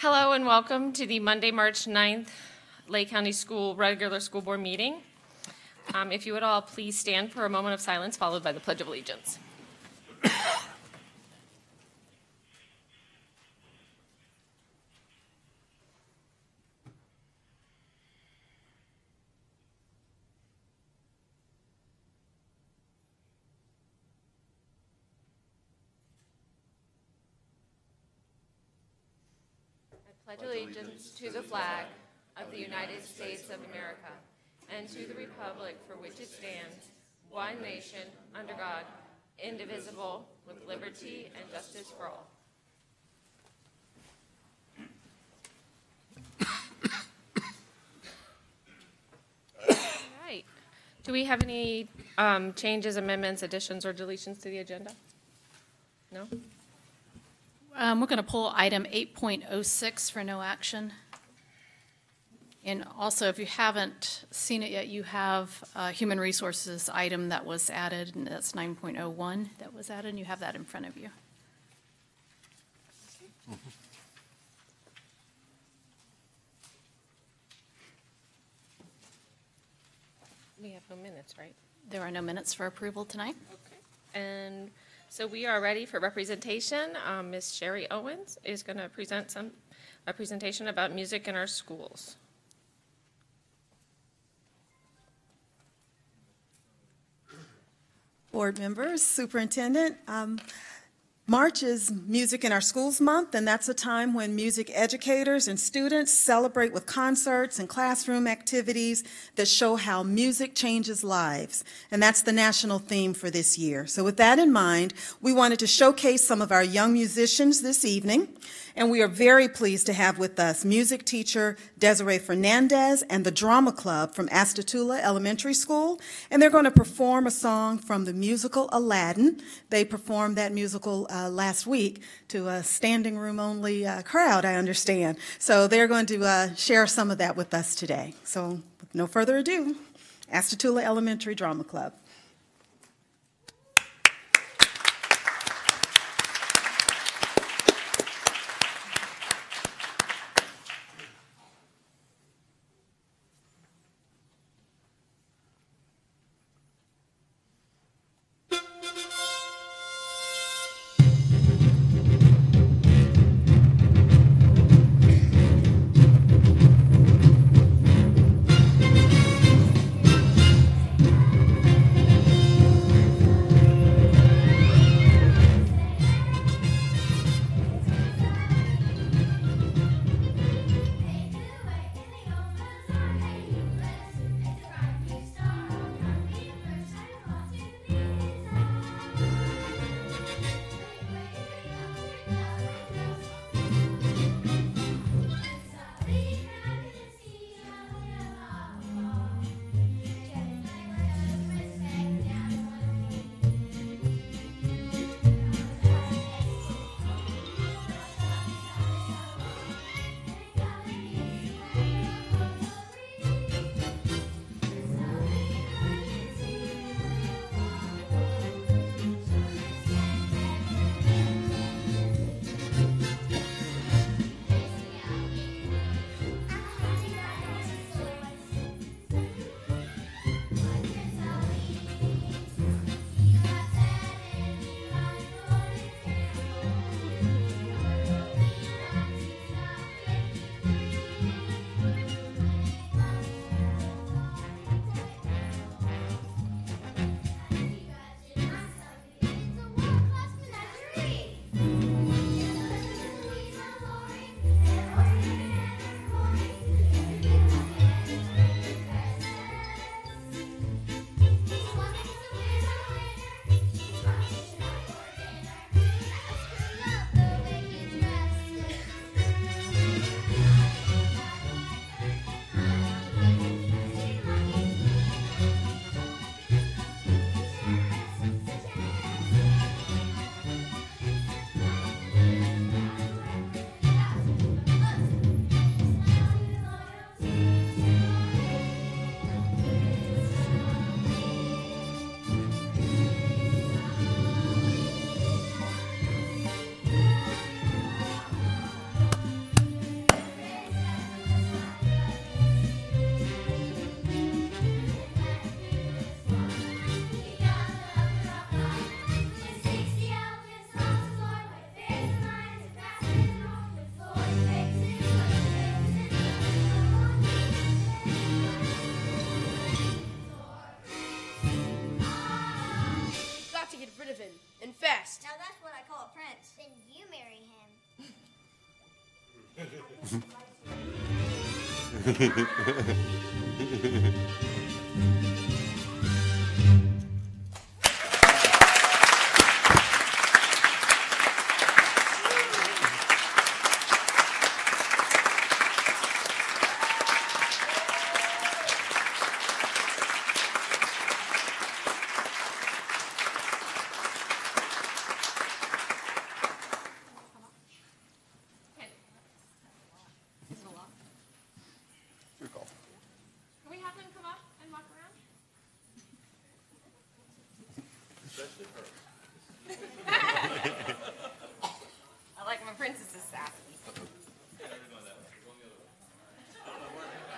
Hello and welcome to the Monday, March 9th Lake County School Regular School Board meeting. Um, If you would all please stand for a moment of silence, followed by the Pledge of Allegiance. I pledge allegiance to the flag of the United States of America and to the republic for which it stands, one nation, under God, indivisible, with liberty and justice for all. All right. Do we have any um, changes, amendments, additions, or deletions to the agenda? No? Um, We're going to pull item 8.06 for no action. And also, if you haven't seen it yet, you have a Human Resources item that was added, and that's 9.01 that was added, and you have that in front of you. We have no minutes, right? There are no minutes for approval tonight. And so we are ready for representation. Um, Ms. Sherry Owens is going to present some, a presentation about music in our schools. Board members, superintendent, um, March is Music in Our Schools Month, and that's a time when music educators and students celebrate with concerts and classroom activities that show how music changes lives. And that's the national theme for this year. So with that in mind, we wanted to showcase some of our young musicians this evening, and we are very pleased to have with us music teacher Desiree Fernandez and the Drama Club from Astatula Elementary School, and they're going to perform a song from the musical Aladdin. They performed that musical uh, last week to a standing room only uh, crowd, I understand. So they're going to uh, share some of that with us today. So with no further ado, Astatula Elementary Drama Club. Hehehehe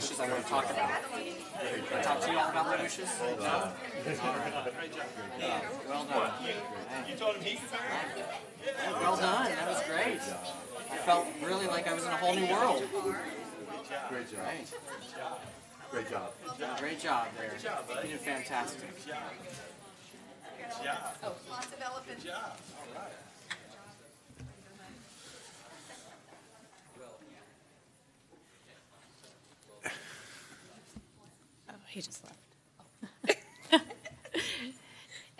wishes I want to talk about. Can I talk to you all about my wishes? Well done. All right. Yeah, Well done. You told him he Well done. That was great. I felt really like I was in a whole new world. Great job. Great. Great job. Great job there. You did fantastic. Job. Oh, he just left.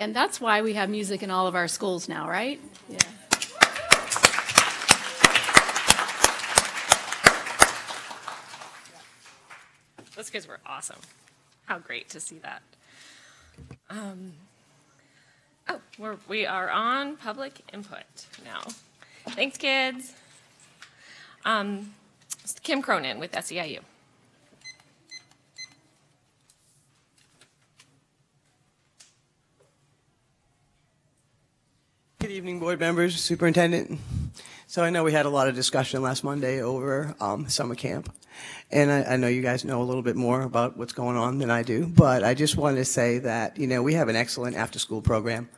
And that's why we have music in all of our schools now, right? Yeah. Those kids were awesome. How great to see that. Um, oh, we're, we are on public input now. Thanks, kids. Um, Kim Cronin with SEIU. Good evening, board members, superintendent. So I know we had a lot of discussion last Monday over um, summer camp, and I, I know you guys know a little bit more about what's going on than I do. But I just wanted to say that you know we have an excellent after-school program.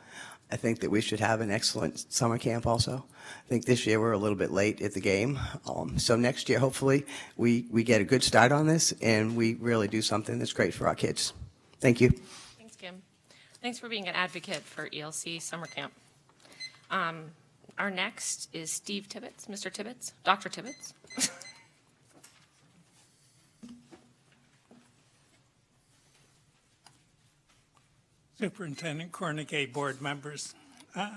I think that we should have an excellent summer camp also. I think this year we're a little bit late at the game, um, so next year hopefully we we get a good start on this and we really do something that's great for our kids. Thank you. Thanks, Kim. Thanks for being an advocate for ELC summer camp. Um, our next is Steve Tibbetts, Mr. Tibbetts, Dr. Tibbetts. Superintendent Kornegay, board members. Uh,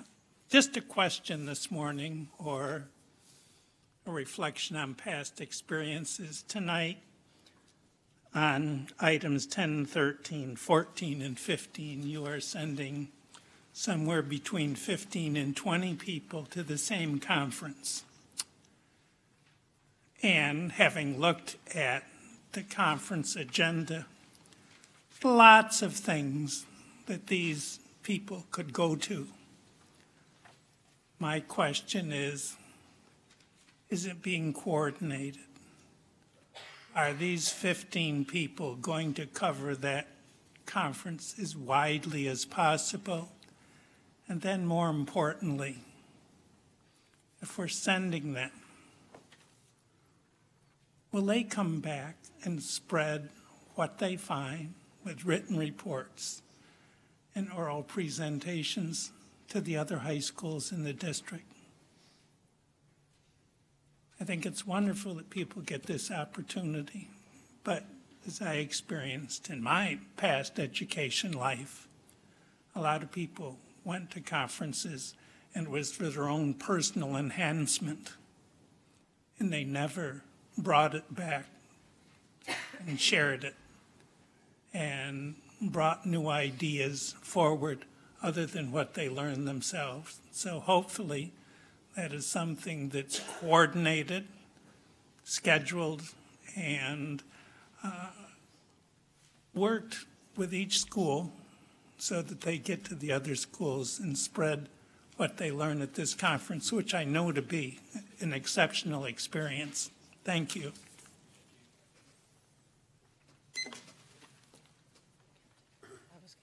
Just a question this morning or a reflection on past experiences. Tonight, on items 10, 13, 14, and 15, you are sending somewhere between 15 and 20 people to the same conference. And having looked at the conference agenda, lots of things that these people could go to. My question is, is it being coordinated? Are these 15 people going to cover that conference as widely as possible? And then more importantly, if we're sending them, will they come back and spread what they find with written reports and oral presentations to the other high schools in the district? I think it's wonderful that people get this opportunity, but as I experienced in my past education life, a lot of people went to conferences and was for their own personal enhancement. And they never brought it back and shared it and brought new ideas forward other than what they learned themselves. So hopefully, that is something that's coordinated, scheduled, and uh, worked with each school so that they get to the other schools and spread what they learn at this conference, which I know to be an exceptional experience. Thank you. I was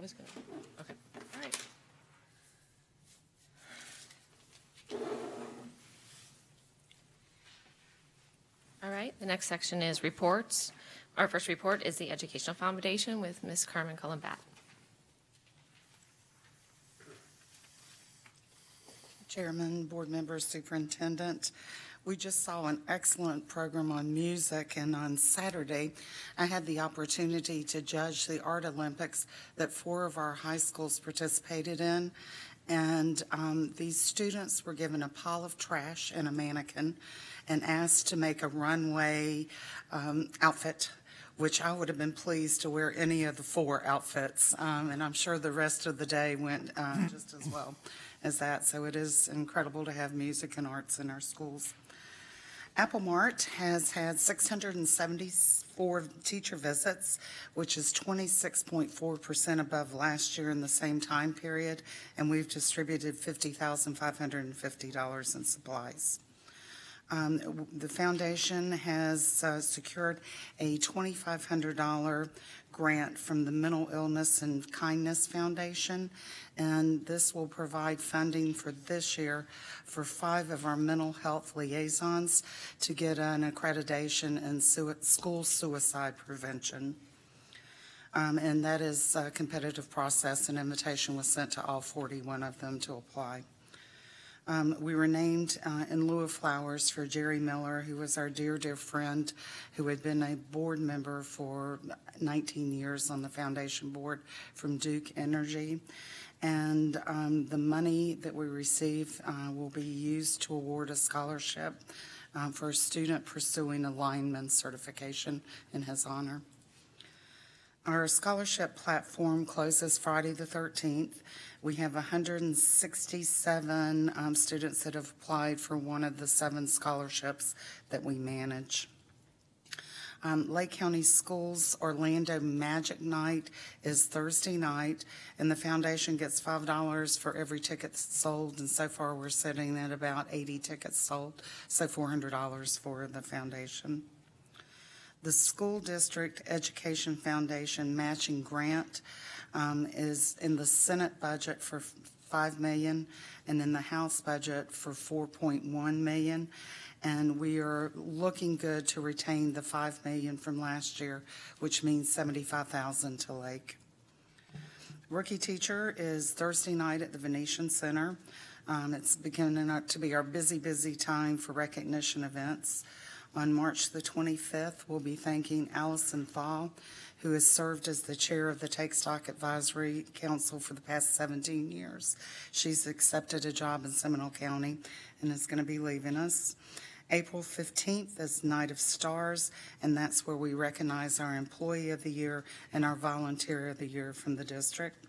was gonna, okay, all right. All right, the next section is reports. Our first report is the Educational Foundation with Ms. Carmen Cullen-Batt. Chairman, board members, superintendent. We just saw an excellent program on music, and on Saturday, I had the opportunity to judge the Art Olympics that four of our high schools participated in. And um, these students were given a pile of trash and a mannequin and asked to make a runway um, outfit which I would have been pleased to wear any of the four outfits. Um, and I'm sure the rest of the day went uh, just as well as that. So it is incredible to have music and arts in our schools. Apple Mart has had 674 teacher visits, which is 26.4% above last year in the same time period, and we've distributed $50,550 in supplies. Um, The foundation has uh, secured a $2,500 grant from the Mental Illness and Kindness Foundation, and this will provide funding for this year for five of our mental health liaisons to get an accreditation in sui- school suicide prevention. Um, And that is a competitive process. An invitation was sent to all 41 of them to apply. Um, we were named uh, in lieu of flowers for Jerry Miller, who was our dear, dear friend, who had been a board member for 19 years on the foundation board from Duke Energy. And um, the money that we receive uh, will be used to award a scholarship uh, for a student pursuing a lineman certification in his honor. Our scholarship platform closes Friday, the 13th. We have 167 um, students that have applied for one of the seven scholarships that we manage. Um, Lake County Schools Orlando Magic Night is Thursday night, and the foundation gets $5 for every ticket sold, and so far we're sitting at about 80 tickets sold, so $400 for the foundation. The School District Education Foundation matching grant um, is in the Senate budget for 5 million and in the House budget for 4.1 million. And we are looking good to retain the 5 million from last year, which means 75,000 to Lake. Rookie Teacher is Thursday night at the Venetian Center. Um, It's beginning to be our busy, busy time for recognition events. On March the 25th, we'll be thanking Allison Fall, who has served as the chair of the Take Stock Advisory Council for the past 17 years. She's accepted a job in Seminole County and is going to be leaving us. April 15th is Night of Stars, and that's where we recognize our Employee of the Year and our Volunteer of the Year from the district.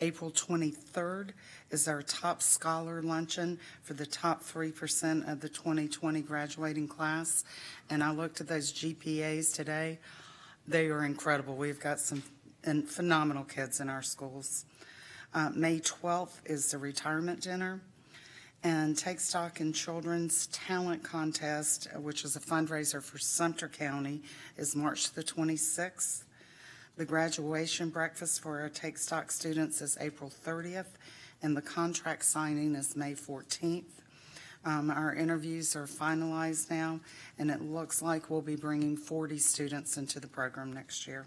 April 23rd is our Top Scholar Luncheon for the top 3% of the 2020 graduating class. And I looked at those GPAs today. They are incredible. We've got some phenomenal kids in our schools. Uh, May 12th is the retirement dinner. And Take Stock in Children's Talent Contest, which is a fundraiser for Sumter County, is March the 26th. The graduation breakfast for our Take Stock students is April 30th, and the contract signing is May 14th. Um, Our interviews are finalized now, and it looks like we'll be bringing 40 students into the program next year.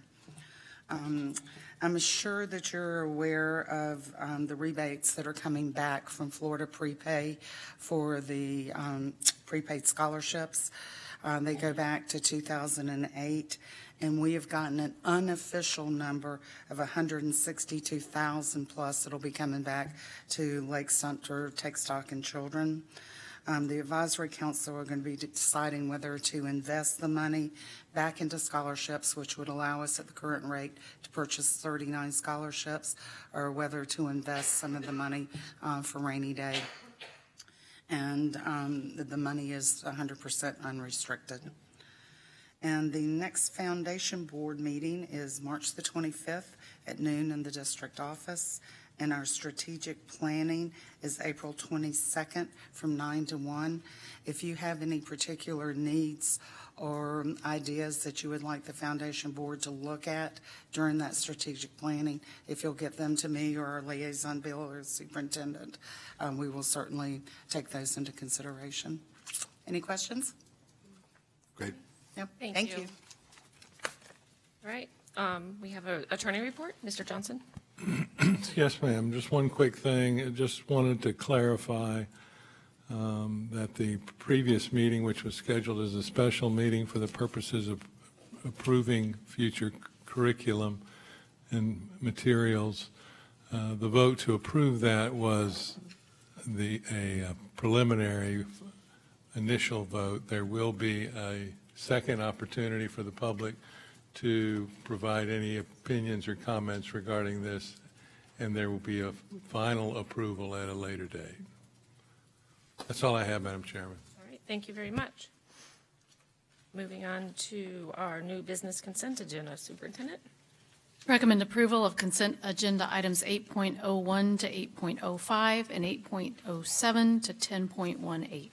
Um, I'm sure that you're aware of um, the rebates that are coming back from Florida Prepay for the um, prepaid scholarships. Uh, They go back to 2008, and we have gotten an unofficial number of 162,000 plus that'll be coming back to Lake Sumter, Take Stock in Children. Um, The advisory council are going to be deciding whether to invest the money back into scholarships, which would allow us at the current rate to purchase 39 scholarships, or whether to invest some of the money uh, for rainy day. And um, the the money is 100% unrestricted. And the next foundation board meeting is March the 25th at noon in the district office. And our strategic planning is April 22nd from 9 to 1. If you have any particular needs or ideas that you would like the foundation board to look at during that strategic planning, if you'll get them to me or our liaison bill or superintendent, um, we will certainly take those into consideration. Any questions? Great. Yep. Thank Thank you. you. All right, um, we have a attorney report. Mr. Johnson? Yes, ma'am. Just one quick thing. I just wanted to clarify um, that the previous meeting, which was scheduled as a special meeting for the purposes of approving future curriculum and materials, uh, the vote to approve that was the, a uh, preliminary initial vote. There will be a second opportunity for the public to provide any opinions or comments regarding this, and there will be a final approval at a later date. That's all I have, Madam Chairman. All right, thank you very much. Moving on to our new business consent agenda, Superintendent. Recommend approval of consent agenda items 8.01 to 8.05 and 8.07 to 10.18.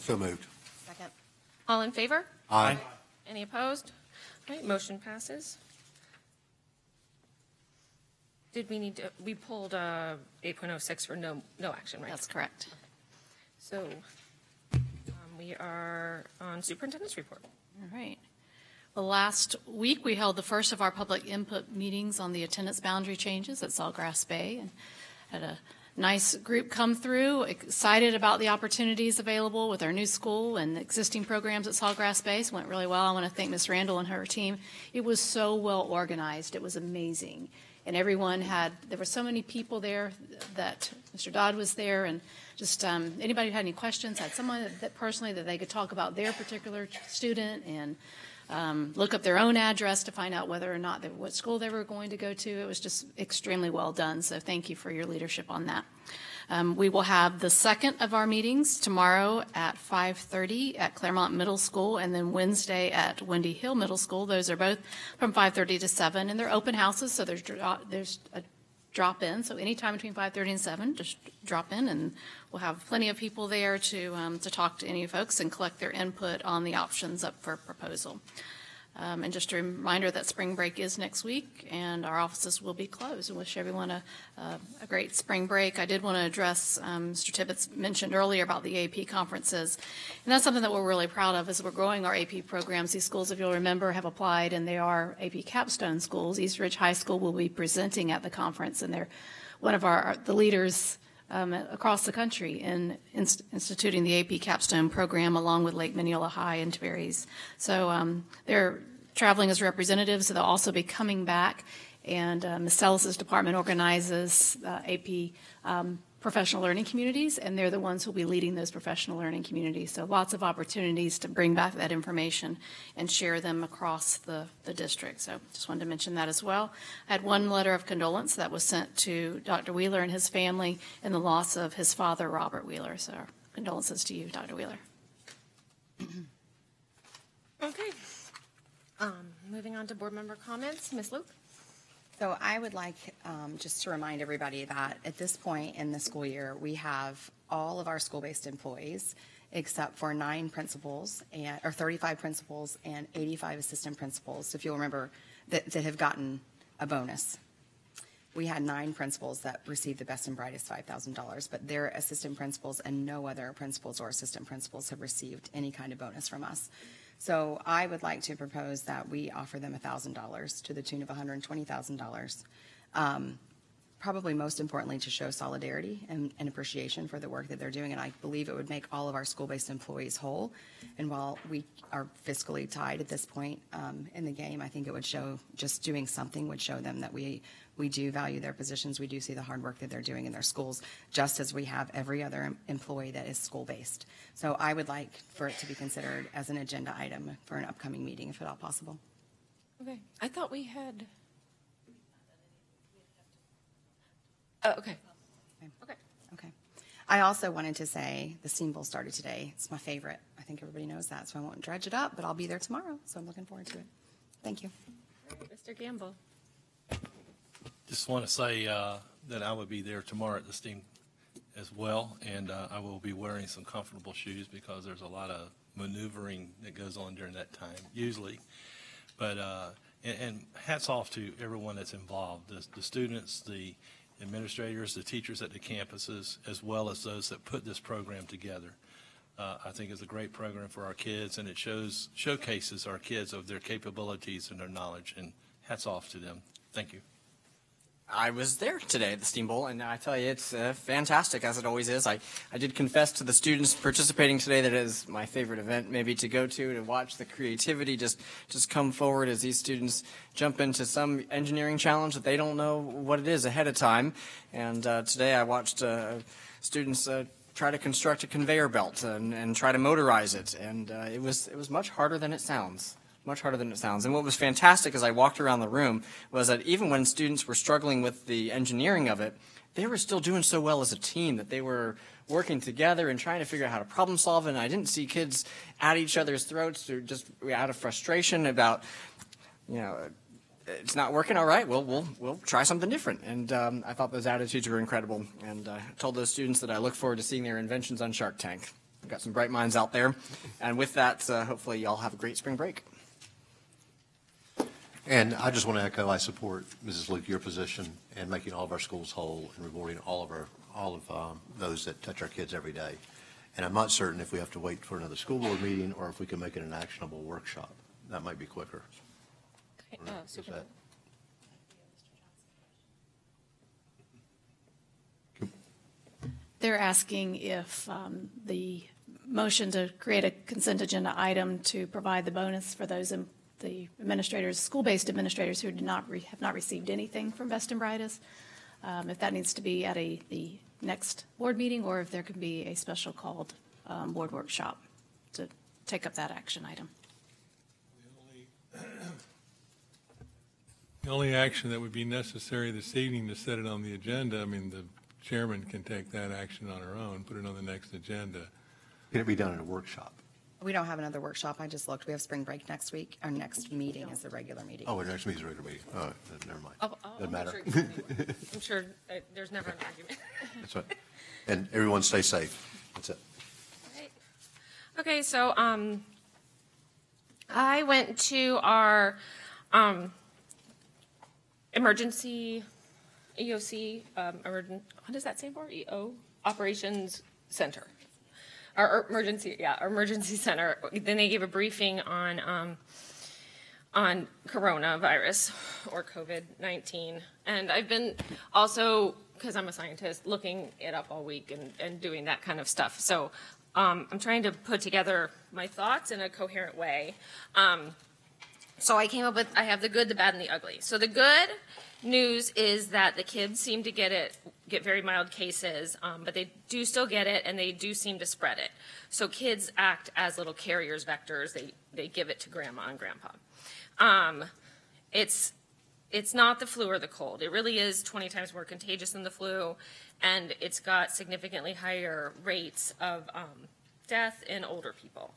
So moved. Second. All in favor? Aye. Any opposed? All right, motion passes. Did we need to, we pulled uh, 8.06 for no, no action, right? That's correct. So um, we are on superintendent's report. All right. Well, last week, we held the first of our public input meetings on the attendance boundary changes at Sawgrass Bay, and had a nice group come through, excited about the opportunities available with our new school and the existing programs at Sawgrass Base. Went really well. I want to thank Ms. Randall and her team. It was so well organized. It was amazing. And everyone had, there were so many people there that Mr. Dodd was there, and just um, anybody who had any questions, had someone that- that personally that they could talk about their particular student and um, look up their own address to find out whether or not, they, what school they were going to go to. It was just extremely well done, so thank you for your leadership on that. Um, We will have the second of our meetings tomorrow at 5:30 at Clermont Middle School, and then Wednesday at Windy Hill Middle School. Those are both from 5:30 to 7, and they're open houses, so there's, there's a drop in. So anytime between 5:30 and 7, just drop in, and we'll have plenty of people there to, um, to talk to any folks and collect their input on the options up for proposal. Um, And just a reminder that spring break is next week, and our offices will be closed. And wish everyone a, a great spring break. I did want to address, um, Mr. Tibbetts mentioned earlier about the AP conferences. And that's something that we're really proud of, is we're growing our AP programs. These schools, if you'll remember, have applied, and they are AP capstone schools. East Ridge High School will be presenting at the conference, and they're one of our, the leaders um, across the country in inst- instituting the AP Capstone program along with Lake Minneola High and Tavares. So um, they're traveling as representatives, so they'll also be coming back. And uh, Ms. Sellis's department organizes uh, AP um, professional learning communities, and they're the ones who'll be leading those professional learning communities. So lots of opportunities to bring back that information and share them across the, the district. So just wanted to mention that as well. I had one letter of condolence that was sent to Dr. Wheeler and his family in the loss of his father, Robert Wheeler. So condolences to you, Dr. Wheeler. Okay. Um, Moving on to board member comments. Ms. Luke? So I would like um, just to remind everybody that at this point in the school year, we have all of our school-based employees, except for nine principals, and, or 35 principals and 85 assistant principals, if you'll remember, that, that have gotten a bonus. We had nine principals that received the best and brightest $5,000, but their assistant principals and no other principals or assistant principals have received any kind of bonus from us. So I would like to propose that we offer them $1,000 to the tune of $120,000. Um, Probably most importantly, to show solidarity and, and appreciation for the work that they're doing. And I believe it would make all of our school-based employees whole. And while we are fiscally tied at this point um, in the game, I think it would show, just doing something would show them that we, we do value their positions. We do see the hard work that they're doing in their schools, just as we have every other employee that is school-based. So I would like for it to be considered as an agenda item for an upcoming meeting, if at all possible. Okay. I thought we had. Oh, okay. Okay. Okay. I also wanted to say the Steam Bowl started today. It's my favorite. I think everybody knows that, so I won't dredge it up, but I'll be there tomorrow, so I'm looking forward to it. Thank you. Mr. Gamble. Just want to say uh, that I will be there tomorrow at the STEAM as well, and uh, I will be wearing some comfortable shoes because there's a lot of maneuvering that goes on during that time, usually. But, uh, and, and hats off to everyone that's involved, the, the students, the administrators, the teachers at the campuses, as well as those that put this program together. Uh, I think it's a great program for our kids, and it shows, showcases our kids of their capabilities and their knowledge, and hats off to them. Thank you. I was there today at the Steam Bowl, and I tell you, it's uh, fantastic, as it always is. I, I did confess to the students participating today that it is my favorite event maybe to go to, to watch the creativity just, just come forward as these students jump into some engineering challenge that they don't know what it is ahead of time. And uh, today I watched uh, students uh, try to construct a conveyor belt and, and try to motorize it, and uh, it, was, it was much harder than it sounds much harder than it sounds. And what was fantastic as I walked around the room was that even when students were struggling with the engineering of it, they were still doing so well as a team that they were working together and trying to figure out how to problem solve. And I didn't see kids at each other's throats or just out of frustration about, you know, it's not working. All right, well, we'll we'll try something different. And um, I thought those attitudes were incredible. And I told those students that I look forward to seeing their inventions on Shark Tank. We've got some bright minds out there. And with that, uh, hopefully, y'all have a great spring break. And I just want to echo, I support, Mrs. Luke, your position in making all of our schools whole and rewarding all of our, all of um, those that touch our kids every day. And I'm not certain if we have to wait for another school board meeting or if we can make it an actionable workshop. That might be quicker. Okay, uh, Is Superintendent. They're asking if um, the motion to create a consent agenda item to provide the bonus for those, in- the administrators, school-based administrators who do not, re- have not received anything from Best and Brightest, um, if that needs to be at a, the next board meeting, or if there can be a special called um, board workshop to take up that action item. The only action that would be necessary this evening to set it on the agenda, I mean, the chairman can take that action on her own, put it on the next agenda. Can it be done in a workshop? We don't have another workshop, I just looked. We have spring break next week. Our next meeting is the regular meeting. Oh, our next meeting's a regular meeting. Oh, never mind. I'll- I'll- Doesn't I'm matter. sure you- I'm sure uh, there's never an argument. That's right. And everyone stay safe. That's it. Right. Okay, so um, I went to our um, emergency EOC, um, emergen- what does that stand for? EO Operations Center. Our our emergency, yeah, our emergency center. Then they gave a briefing on um, on coronavirus or COVID 19. And I've been also, because I'm a scientist, looking it up all week and, and doing that kind of stuff. So um, I'm trying to put together my thoughts in a coherent way. Um, so I came up with I have the good, the bad, and the ugly. So the good news is that the kids seem to get it, get very mild cases, um, but they do still get it, and they do seem to spread it. So kids act as little carriers, vectors. They they give it to grandma and grandpa. Um, it's it's not the flu or the cold. It really is 20 times more contagious than the flu, and it's got significantly higher rates of um, death in older people.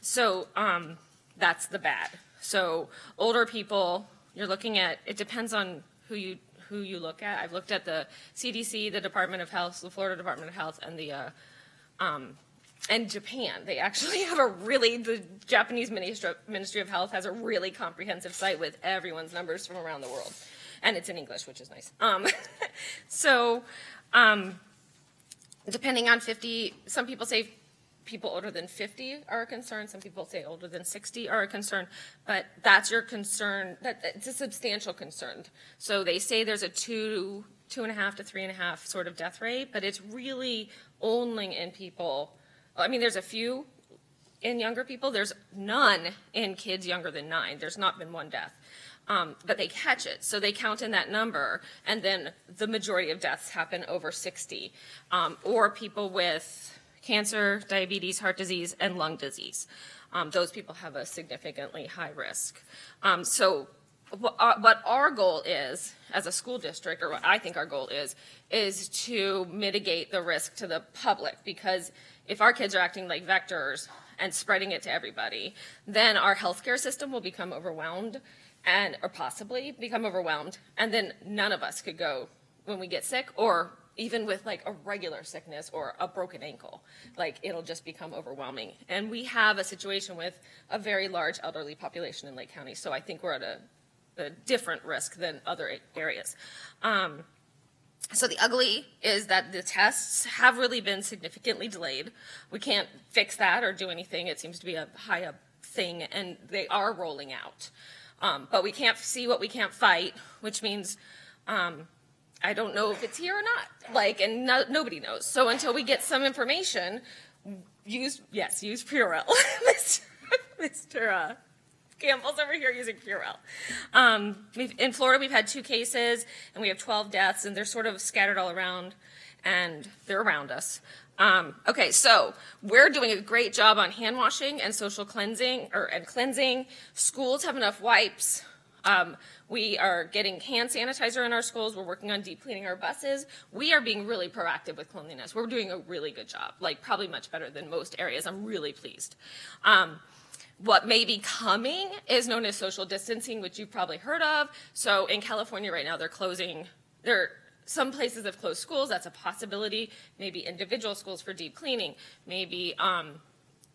So um, that's the bad. So older people, you're looking at. It depends on who you who you look at. I've looked at the CDC, the Department of Health, the Florida Department of Health, and the uh, um, and Japan. They actually have a really the Japanese Ministry Ministry of Health has a really comprehensive site with everyone's numbers from around the world, and it's in English, which is nice. Um, so, um, depending on 50, some people say people older than 50 are a concern. Some people say older than 60 are a concern, but that's your concern. That it's a substantial concern. So they say there's a two, two and a half to three and a half sort of death rate, but it's really only in people. I mean, there's a few in younger people. There's none in kids younger than nine. There's not been one death. Um, but they catch it, so they count in that number, and then the majority of deaths happen over 60, um, or people with cancer, diabetes, heart disease, and lung disease. Um, those people have a significantly high risk. Um, so what our, what our goal is as a school district, or what I think our goal is, is to mitigate the risk to the public because if our kids are acting like vectors and spreading it to everybody, then our healthcare system will become overwhelmed and, or possibly become overwhelmed, and then none of us could go when we get sick, or even with like a regular sickness or a broken ankle. Like, it'll just become overwhelming. And we have a situation with a very large elderly population in Lake County, so I think we're at a, a different risk than other areas. Um, so the ugly is that the tests have really been significantly delayed. We can't fix that or do anything. It seems to be a high up thing, and they are rolling out. Um, but we can't see what we can't fight, which means um, I don't know if it's here or not. Like, and no, nobody knows. So until we get some information, use yes, use Purell, Mr. Uh, Gamble's over here using Purell. Um, in Florida, we've had two cases, and we have 12 deaths, and they're sort of scattered all around, and they're around us. Um, okay, so we're doing a great job on hand washing and social cleansing, or and cleansing. Schools have enough wipes. Um, we are getting hand sanitizer in our schools. We're working on deep cleaning our buses. We are being really proactive with cleanliness. We're doing a really good job, like probably much better than most areas. I'm really pleased. Um, what may be coming is known as social distancing, which you've probably heard of. So in California right now, they're closing, there, some places have closed schools. That's a possibility. Maybe individual schools for deep cleaning. Maybe um,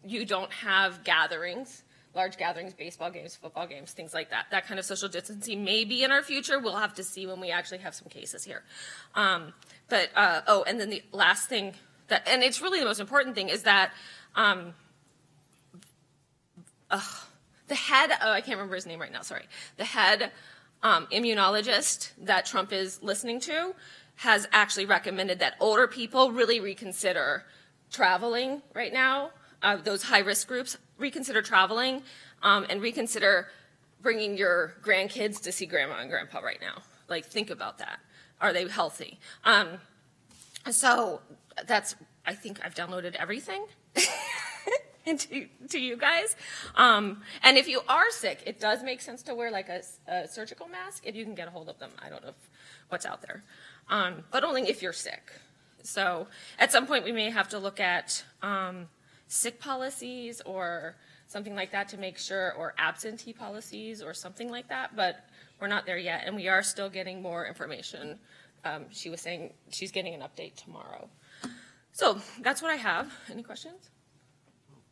you don't have gatherings, large gatherings, baseball games, football games, things like that. That kind of social distancing may be in our future. We'll have to see when we actually have some cases here. Um, but, uh, oh, and then the last thing that, and it's really the most important thing, is that um, ugh, the head, oh, I can't remember his name right now, sorry. The head um, immunologist that Trump is listening to has actually recommended that older people really reconsider traveling right now, uh, those high risk groups, reconsider traveling um, and reconsider bringing your grandkids to see grandma and grandpa right now. Like, think about that. Are they healthy? Um, so that's, I think I've downloaded everything. to, to you guys. Um, and if you are sick, it does make sense to wear like a, a, surgical mask if you can get a hold of them. I don't know if, what's out there, um, but only if you're sick. So at some point we may have to look at um, sick policies or something like that to make sure, or absentee policies or something like that, but we're not there yet, and we are still getting more information. Um, she was saying she's getting an update tomorrow. So that's what I have. Any questions?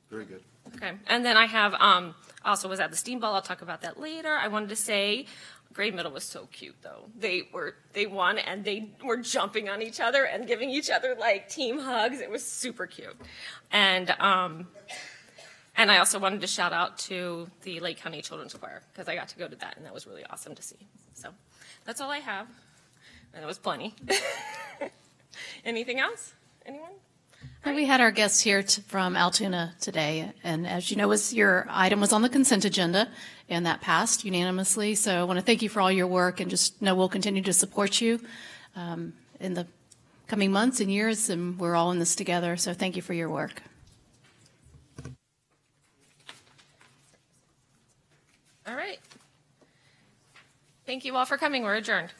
Very good. Okay, and then I have, um, also was at the steam bowl, I'll talk about that later. I wanted to say, grade middle was so cute though. They were, they won and they were jumping on each other and giving each other like team hugs. It was super cute. And, um, and I also wanted to shout out to the Lake County Children's Choir because I got to go to that and that was really awesome to see. So that's all I have. And it was plenty. Anything else? Anyone? Well, we had our guests here from Altoona today, and as you know, was your item was on the consent agenda, and that passed unanimously. So I want to thank you for all your work, and just know we'll continue to support you um, in the coming months and years, and we're all in this together. So thank you for your work. All right. Thank you all for coming. We're adjourned.